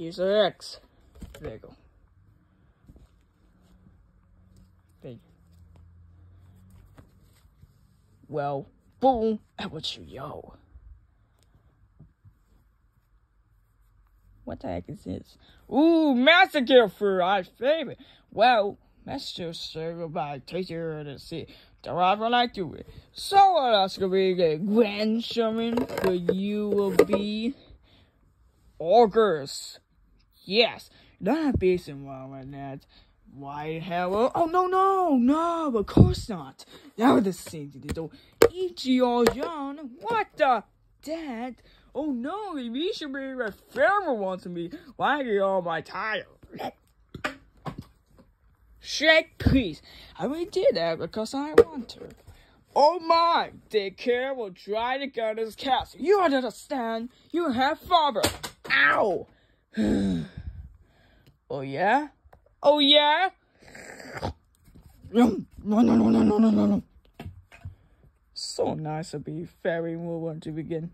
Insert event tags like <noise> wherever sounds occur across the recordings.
Here's our X. There you go. Thank you. Well, boom, and what you yo. What the heck is this? Ooh, massacre for our favorite. Well, let's just say goodbye. Take care of the sea. Drive when I do it. So what else gonna be a grand shaman for you will be August. Yes, not based in wild that. Why hell? Oh no no no! Of course not. That was the same thing. So, Ichio John. What the? Dad? Oh no! He should be a farmer wants me. Why are you all my tire? Shake, please. I only did that because I want to. Oh my! The care will try to get his castle. You understand? You have father. Ow! <sighs> oh yeah? Oh yeah? No, no, no, no, no, no, no, no. So nice to be fairy woman to begin.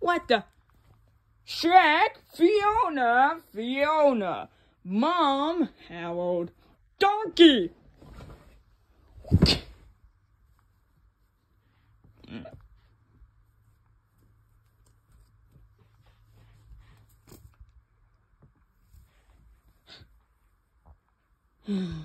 What the? Shrek, Fiona, Fiona, Mom, Harold, Donkey. Hmm.